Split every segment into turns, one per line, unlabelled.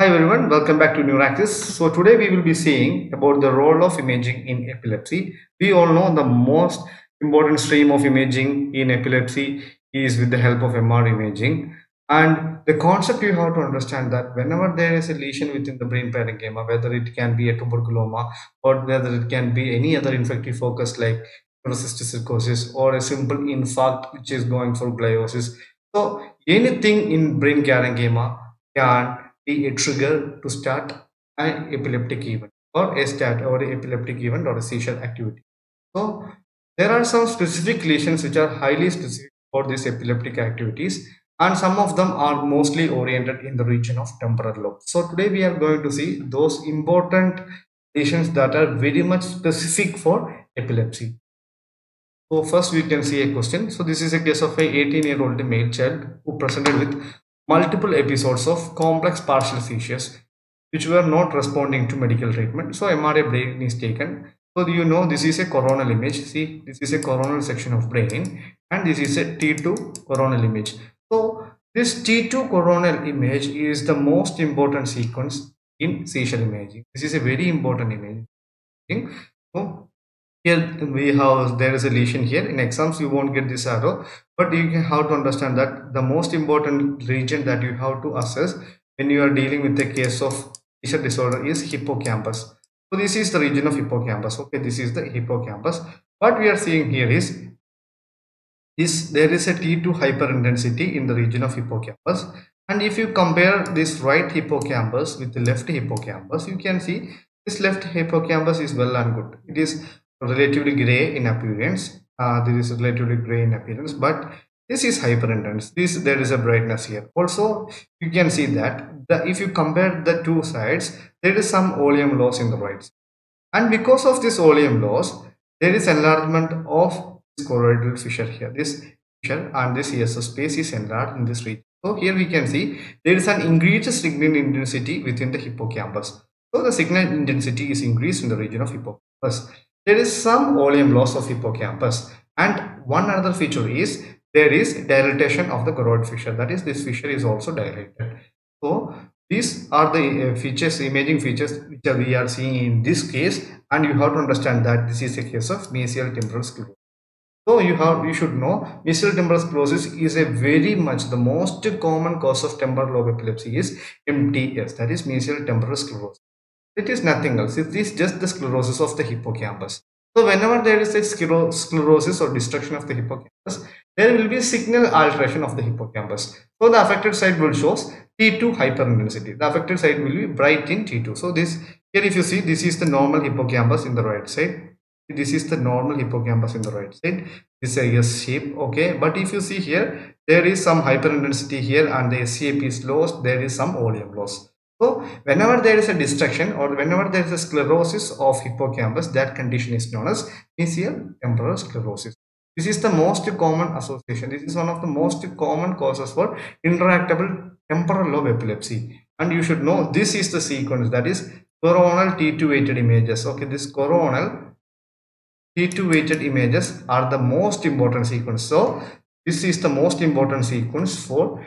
Hi everyone, welcome back to Neuraxis. So today we will be seeing about the role of imaging in epilepsy. We all know the most important stream of imaging in epilepsy is with the help of MR imaging. And the concept you have to understand that whenever there is a lesion within the brain parenchyma, whether it can be a tuberculoma or whether it can be any other infective focus like cysticercosis or a simple infarct which is going for gliosis. So anything in brain parenchyma can be a trigger to start an epileptic event or a stat or a epileptic event or a seizure activity. So there are some specific lesions which are highly specific for these epileptic activities and some of them are mostly oriented in the region of temporal lobe. So today we are going to see those important lesions that are very much specific for epilepsy. So first we can see a question. So this is a case of a 18 year old male child who presented with multiple episodes of complex partial seizures which were not responding to medical treatment. So MRI brain is taken. So you know this is a coronal image. See this is a coronal section of brain and this is a T2 coronal image. So this T2 coronal image is the most important sequence in seizure imaging. This is a very important image. So here we have there is a lesion here. In exams you won't get this arrow but you can have to understand that? The most important region that you have to assess when you are dealing with a case of seizure disorder is hippocampus. So this is the region of hippocampus. Okay this is the hippocampus. What we are seeing here is this there is a t2 hyperintensity in the region of hippocampus. And if you compare this right hippocampus with the left hippocampus you can see this left hippocampus is well and good. It is relatively gray in appearance. Uh, this is relatively gray in appearance but this is hyperintense this there is a brightness here. Also you can see that the, if you compare the two sides there is some volume loss in the right and because of this volume loss there is enlargement of this choroidal fissure here this fissure and this ESS space is enlarged in this region. So here we can see there is an increased signal intensity within the hippocampus. So the signal intensity is increased in the region of hippocampus there is some volume loss of hippocampus and one other feature is there is dilatation of the choroid fissure. That is this fissure is also dilated. So these are the uh, features imaging features which we are seeing in this case. And you have to understand that this is a case of mesial temporal sclerosis. So you have you should know mesial temporal sclerosis is a very much the most common cause of temporal lobe epilepsy is mts that is mesial temporal sclerosis it is nothing else. It is just the sclerosis of the hippocampus. So whenever there is a sclerosis or destruction of the hippocampus there will be signal alteration of the hippocampus. So the affected site will shows t2 hyperintensity the affected site will be bright in t2 so this here if you see this is the normal hippocampus in the right side. This is the normal hippocampus in the right side. This is a S shape okay? But if you see here there is some hyperintensity here and the S shape is lost. There is some volume loss so whenever there is a destruction or whenever there is a sclerosis of hippocampus, that condition is known as mesial temporal sclerosis. This is the most common association. This is one of the most common causes for intractable temporal lobe epilepsy. And you should know this is the sequence that is coronal T2 weighted images. Okay, this coronal T2 weighted images are the most important sequence. So this is the most important sequence for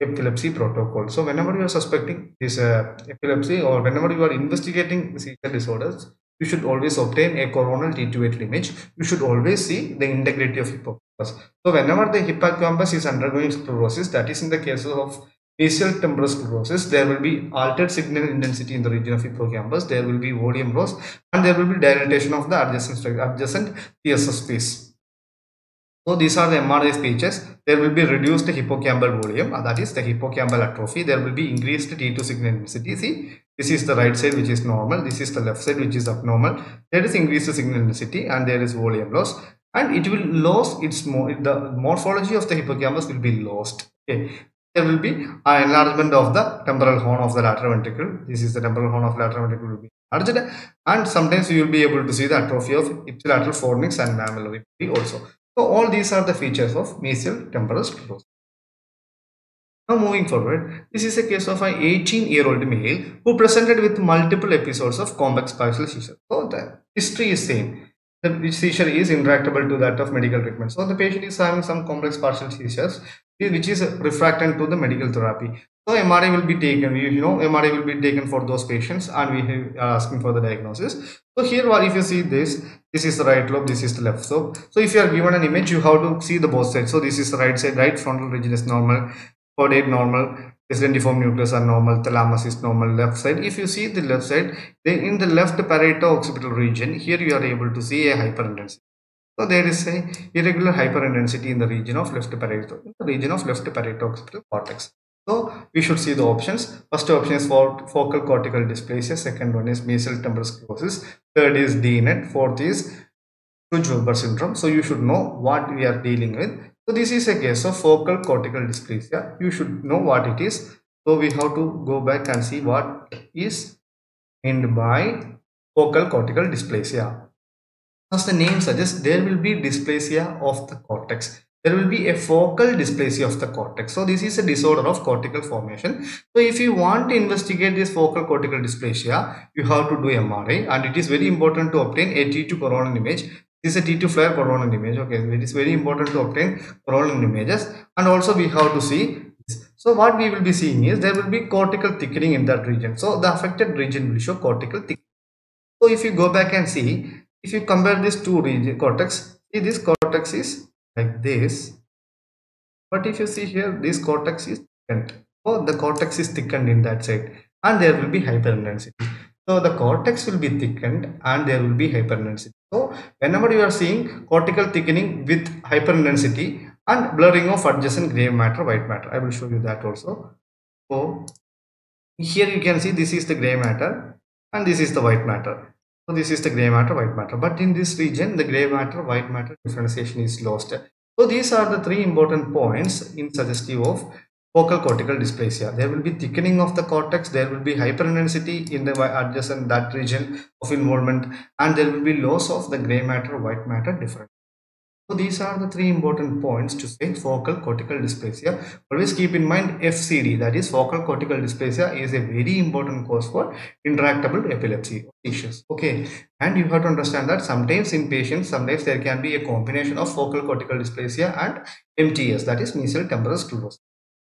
epilepsy protocol. So whenever you are suspecting this uh, epilepsy or whenever you are investigating seizure disorders, you should always obtain a coronal T2 image. You should always see the integrity of hippocampus. So whenever the hippocampus is undergoing sclerosis, that is in the cases of mesial temporal sclerosis, there will be altered signal intensity in the region of hippocampus. There will be volume loss and there will be dilatation of the adjacent adjacent TSS space. So these are the MRI speeches. There will be reduced hippocampal volume, uh, that is the hippocampal atrophy. There will be increased T2 signal intensity. See, this is the right side which is normal. This is the left side which is abnormal. There is increased signal intensity and there is volume loss. And it will lose its more the morphology of the hippocampus will be lost. Okay. There will be an enlargement of the temporal horn of the lateral ventricle. This is the temporal horn of lateral ventricle will be enlarged. And sometimes you will be able to see the atrophy of ipsilateral fornix and mammillary also. So all these are the features of mesial temporal sclerosis. Now moving forward, this is a case of an 18 year old male who presented with multiple episodes of complex partial seizure. So the history is same. The seizure is intractable to that of medical treatment. So the patient is having some complex partial seizures which is refractant to the medical therapy. So MRI will be taken, you, you know, MRI will be taken for those patients and we are uh, asking for the diagnosis. So here if you see this, this is the right lobe, this is the left lobe. So if you are given an image, you have to see the both sides. So this is the right side, right frontal region is normal, caudate normal, descendentiform nucleus are normal, thalamus is normal, left side. If you see the left side, then in the left parieto-occipital region, here you are able to see a hyperintensity. So there is a irregular hyperintensity in the region of left parieto, in the region of left parieto-occipital cortex. So we should see the options. First option is for focal cortical dysplasia. Second one is mesial temporal sclerosis. Third is DNET. Fourth is Creutzfeldt syndrome. So you should know what we are dealing with. So this is a case of focal cortical dysplasia. You should know what it is. So we have to go back and see what is meant by focal cortical dysplasia. As the name suggests, there will be dysplasia of the cortex there will be a focal dysplasia of the cortex. So this is a disorder of cortical formation. So if you want to investigate this focal cortical dysplasia, you have to do MRI and it is very important to obtain a T2 coronal image. This is a T2 FLAIR coronal image. Okay, it is very important to obtain coronal images and also we have to see. So what we will be seeing is there will be cortical thickening in that region. So the affected region will show cortical thickening. So if you go back and see, if you compare these two region cortex, see this cortex is like this. But if you see here this cortex is thickened. Oh the cortex is thickened in that side and there will be hyperintensity so the cortex will be thickened and there will be hyperintensity so whenever you are seeing cortical thickening with hyperintensity and blurring of adjacent gray matter white matter i will show you that also. So here you can see this is the gray matter and this is the white matter so this is the gray matter, white matter. But in this region, the gray matter, white matter differentiation is lost. So these are the three important points in suggestive of focal cortical dysplasia. There will be thickening of the cortex, there will be hyperintensity in the adjacent that region of involvement, and there will be loss of the gray matter, white matter difference. So these are the three important points to say focal cortical dysplasia. Always keep in mind FCD that is focal cortical dysplasia is a very important cause for intractable epilepsy issues. Okay and you have to understand that sometimes in patients sometimes there can be a combination of focal cortical dysplasia and MTS that is mesial temporal sclerosis.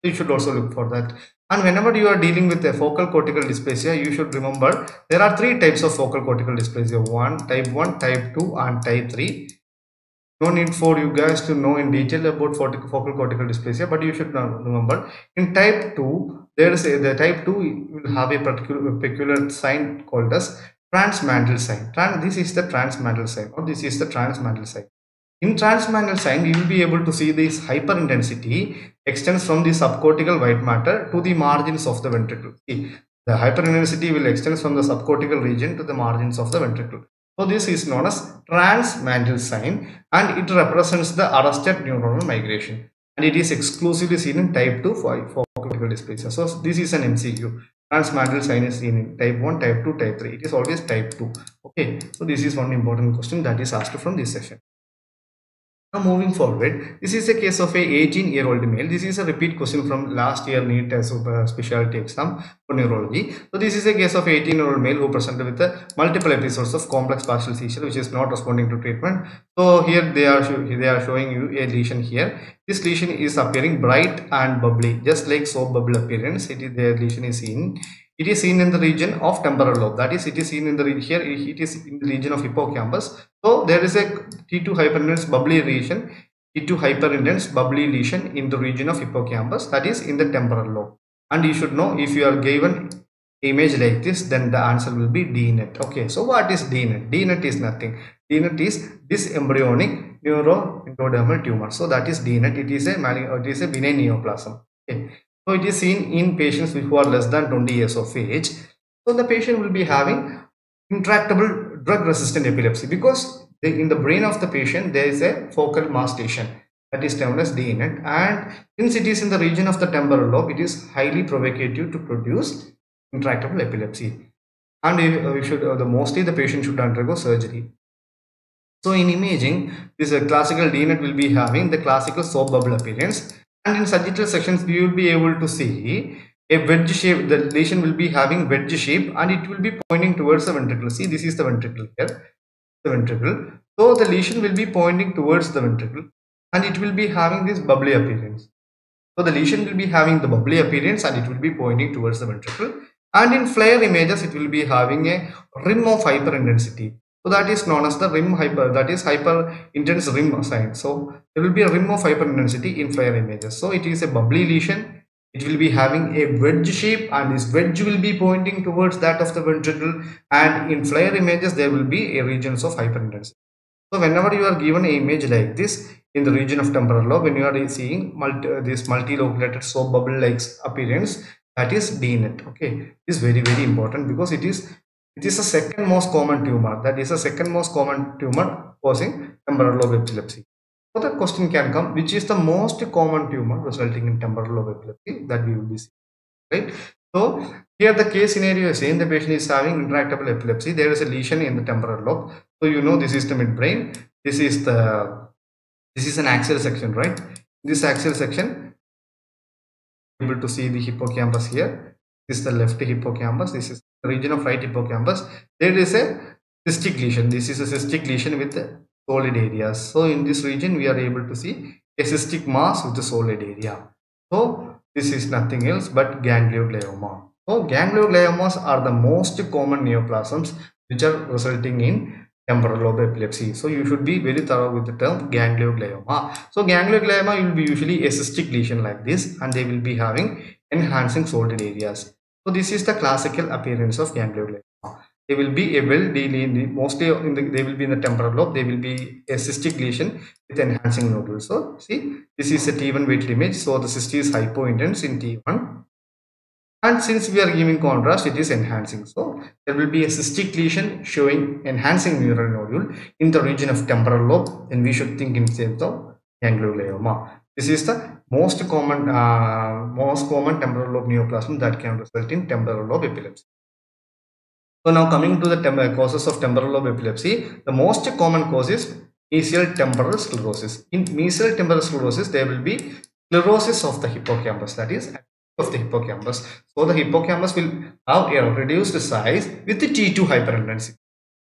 So you should also look for that. And whenever you are dealing with a focal cortical dysplasia, you should remember there are three types of focal cortical dysplasia. One, type 1, type 2 and type 3 no need for you guys to know in detail about focal cortical dysplasia but you should remember in type 2 there is a the type 2 will have a particular peculiar sign called as transmantle sign. Trans, this is the transmantle sign or this is the transmantle sign. In transmantle sign you will be able to see this hyperintensity extends from the subcortical white matter to the margins of the ventricle. The hyperintensity will extend from the subcortical region to the margins of the ventricle so this is known as transmantle sign and it represents the arrested neuronal migration and it is exclusively seen in type 2 for cortical dysplasia. So this is an MCQ. Transmantle sign is seen in type 1, type 2, type 3. It is always type 2. Okay. So this is one important question that is asked from this session. Now moving forward, this is a case of a 18 year old male. This is a repeat question from last year NEET as a uh, specialty exam for neurology. So this is a case of 18 year old male who presented with a multiple episodes of complex partial seizure which is not responding to treatment. So here they are they are showing you a lesion here. This lesion is appearing bright and bubbly just like soap bubble appearance. It is the lesion is seen it is seen in the region of temporal lobe. That is, it is seen in the here. It is in the region of hippocampus. So there is a T2 hyperintense bubbly region, T2 hyperintense bubbly lesion in the region of hippocampus. That is in the temporal lobe. And you should know if you are given image like this, then the answer will be DNET. Okay. So what is DNET? DNET is nothing. DNET is this embryonic neuroendodermal tumor. So that is DNET. It is a it is a benign neoplasm. Okay. So it is seen in patients who are less than 20 years of age. So the patient will be having intractable drug resistant epilepsy because in the brain of the patient there is a focal mass lesion that is termed as DNET and since it is in the region of the temporal lobe it is highly provocative to produce intractable epilepsy. And we should uh, the mostly the patient should undergo surgery. So in imaging this uh, classical DNET will be having the classical soap bubble appearance. And in sagittal sections we will be able to see a wedge shape the lesion will be having wedge shape and it will be pointing towards the ventricle see this is the ventricle here the ventricle so the lesion will be pointing towards the ventricle and it will be having this bubbly appearance So the lesion will be having the bubbly appearance and it will be pointing towards the ventricle. And in FLAIR images, it will be having a rim of hyperintensity. So that is known as the rim hyper, that is hyper intense rim sign. So there will be a rim of hyperintensity in FLAIR images. So it is a bubbly lesion. It will be having a wedge shape and this wedge will be pointing towards that of the ventricle and in FLAIR images there will be a regions of hyperintensity. So whenever you are given an image like this in the region of temporal lobe, when you are seeing this multi, uh, this soap bubble like appearance, that is DNET. Okay, is very very important because it is it is the second most common tumor. That is the second most common tumor causing temporal lobe epilepsy. So the question can come, which is the most common tumor resulting in temporal lobe epilepsy that we will be seeing, right? So here the case scenario is saying the patient is having intractable epilepsy. There is a lesion in the temporal lobe. So you know this is the midbrain. This is the this is an axial section, right? This axial section, able to see the hippocampus here. This is the left hippocampus. This is the region of right hippocampus. There is a cystic lesion. This is a cystic lesion with solid areas. So in this region, we are able to see cystic mass with the solid area. So this is nothing else but ganglioglioma. So gangliogliomas are the most common neoplasms which are resulting in temporal lobe epilepsy. So you should be very thorough with the term ganglioglioma. So ganglioglioma will be usually a cystic lesion like this and they will be having enhancing solid areas. So this is the classical appearance of ganglioglioma. They will be a well delineated, mostly in the, they will be in the temporal lobe, they will be a cystic lesion with enhancing nodules. So see, this is a T1 weighted image. So the cyst is hypointense in T1 and since we are giving contrast it is enhancing. So there will be a cystic lesion showing enhancing mural nodule in the region of temporal lobe and we should think in terms of ganglioma. This is the most common uh, most common temporal lobe neoplasm that can result in temporal lobe epilepsy so now coming to the uh, causes of temporal lobe epilepsy the most common cause is mesial temporal sclerosis in mesial temporal sclerosis there will be sclerosis of the hippocampus that is of the hippocampus. So the hippocampus will have a reduced size with the T2 hyperintensity.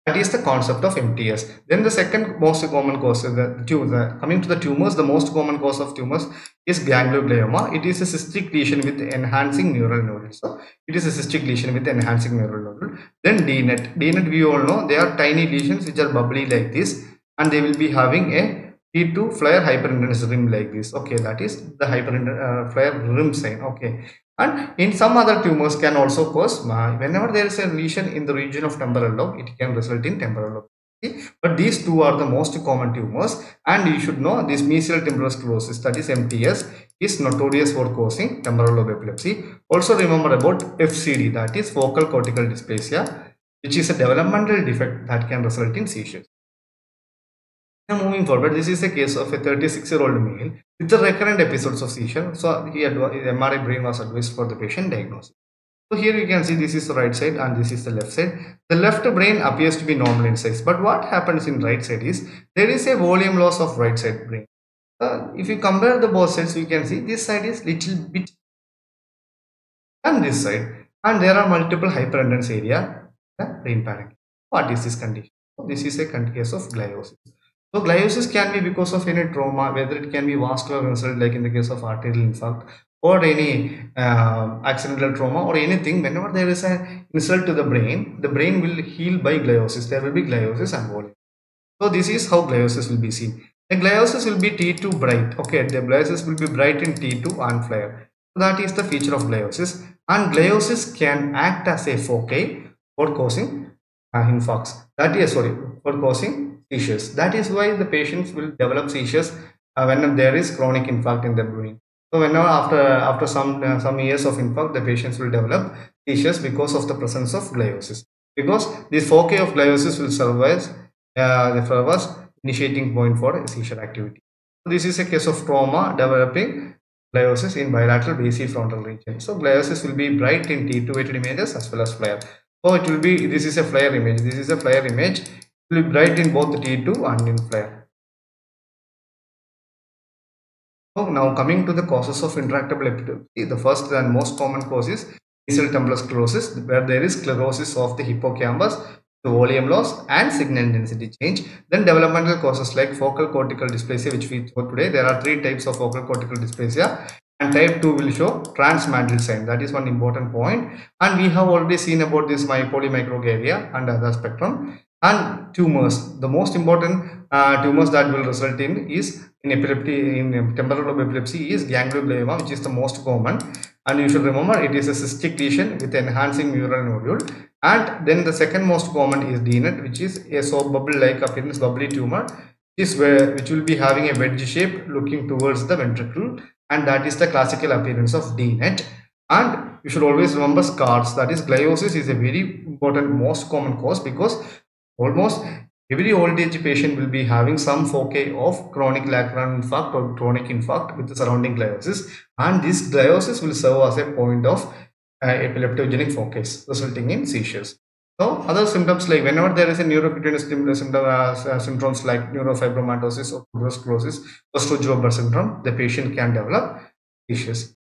That is the concept of MTS. Then the second most common cause, is the, the coming to the tumors, the most common cause of tumors is ganglioglioma. It is a cystic lesion with enhancing mural nodule. So it is a cystic lesion with enhancing mural nodule. Then DNET. DNET we all know they are tiny lesions which are bubbly like this and they will be having a T2 FLAIR hyperintensity rim like this. Okay, that is the hyper uh, FLAIR rim sign. Okay, and in some other tumors can also cause uh, whenever there is a lesion in the region of temporal lobe, it can result in temporal lobe. But these two are the most common tumors, and you should know this mesial temporal sclerosis, that is MTS, is notorious for causing temporal lobe epilepsy. Also remember about FCD, that is focal cortical dysplasia, which is a developmental defect that can result in seizures. Now moving forward, this is a case of a 36 year old male with the recurrent episodes of seizure. So he had MRI brain was advised for the patient diagnosis. So here you can see this is the right side and this is the left side. The left brain appears to be normal in size. But what happens in right side is there is a volume loss of right side brain. Uh, if you compare the both sides, you can see this side is little bit and this side. And there are multiple hyperintense area the brain parenchyma. What is this condition? So this is a case of gliosis. So gliosis can be because of any trauma, whether it can be vascular insult like in the case of arterial insult or any uh, accidental trauma or anything. Whenever there is an insult to the brain, the brain will heal by gliosis. There will be gliosis and volume. So this is how gliosis will be seen. The gliosis will be T2 bright. Okay, the gliosis will be bright in T2 and FLAIR. So that is the feature of gliosis. And gliosis can act as a foci for causing uh, infarcts. That is sorry for causing seizures. That is why the patients will develop seizures uh, when there is chronic infarct in the brain. So whenever after after some uh, some years of infarct, the patients will develop seizures because of the presence of gliosis. Because this foci of gliosis will serve as uh, the first initiating point for seizure activity. So this is a case of trauma developing gliosis in bilateral basifrontal region. So gliosis will be bright in T2 weighted images as well as FLAIR. So it will be this is a FLAIR image. This is a FLAIR image will be bright in both T2 and in FLAIR. So now coming to the causes of intractable epilepsy, the first and most common cause is mesial temporal sclerosis where there is sclerosis of the hippocampus, the volume loss and signal intensity change. Then developmental causes like focal cortical dysplasia which we saw today. There are three types of focal cortical dysplasia and type 2 will show transmantle sign that is one important point and we have already seen about this my polymicrogyria and other spectrum and tumors the most important uh, tumors that will result in is in epilepsy in temporal lobe epilepsy is ganglioglioma which is the most common. And you should remember it is a cystic lesion with enhancing mural nodule. And then the second most common is DNET which is a soap bubble like appearance bubbly tumor is where which will be having a wedge shape looking towards the ventricle. And that is the classical appearance of DNET and you should always remember scars. That is gliosis is a very important most common cause because almost every old age patient will be having some foci of chronic lacunar infarct or chronic infarct with the surrounding gliosis and this gliosis will serve as a point of uh, epileptogenic focus resulting in seizures. So other symptoms like whenever there is a neurocutaneous symptom, uh, symptoms like neurofibromatosis or sclerosis or Sturge-Weber syndrome, the patient can develop seizures.